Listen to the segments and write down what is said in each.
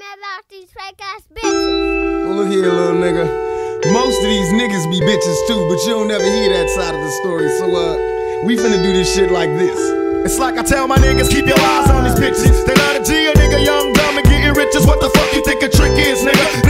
me about these fake ass bitches. Look here, little nigga. Most of these niggas be bitches too, but you don't never hear that side of the story. So, uh, we finna do this shit like this. It's like I tell my niggas, keep your eyes on these bitches. They not to G a nigga young, dumb, and getting rich is what the fuck you think a trick is, nigga.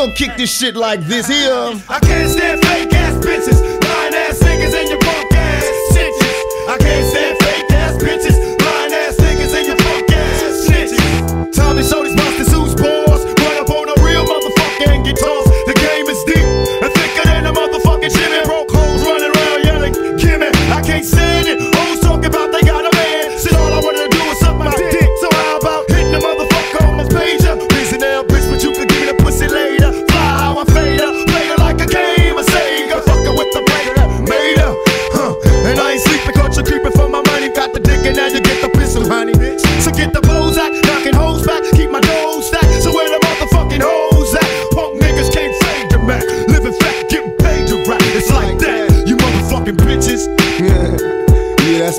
Feelings. But we gon' kick this shit like this here. I can't stand fake ass bitches, lying ass niggas, and your punk ass snitches. I can't stand fake ass bitches, lying ass niggas, and your punk ass snitches. Tommy show these monsters who's boss. Run up on a real get tossed. The game is deep and thicker than a motherfucking Jimmy. Broke hoes running around yelling, Kimmy. I can't stand it.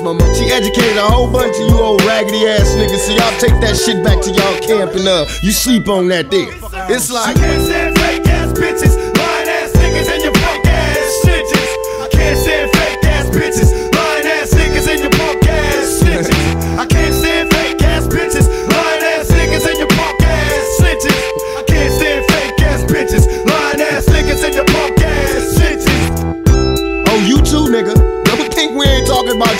My mom. She educated a whole bunch of you old raggedy ass niggas. So y'all take that shit back to y'all camp and uh, you sleep on that there. It's like, can't stand fake ass bitches, lying ass niggas, and your punk ass snitches. I can't stand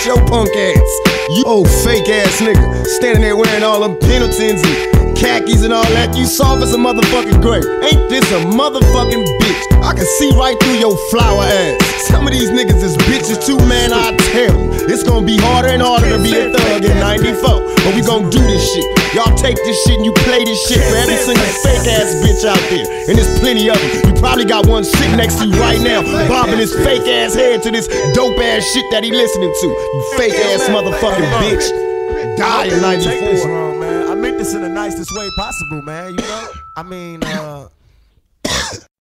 about your punk ass. You old fake ass nigga. Standing there wearing all them Pendletons and khakis and all that. You soft as a motherfucking grape. Ain't this a motherfucking bitch? I can see right through your flower ass. Some of these niggas is bitches too, man. I tell you. It's gonna be harder and harder to be a thug in 94. But we gonna do this shit. Y'all take this shit and you play this shit for every single fake ass bitch out there. And there's plenty of them. You probably got one sitting next to you right now, bobbing his fake ass head to this dope ass shit that he listening to. You fake ass motherfucking bitch. Die in Take this 94. wrong. I meant this in the nicest way possible, man. You know, I mean, uh,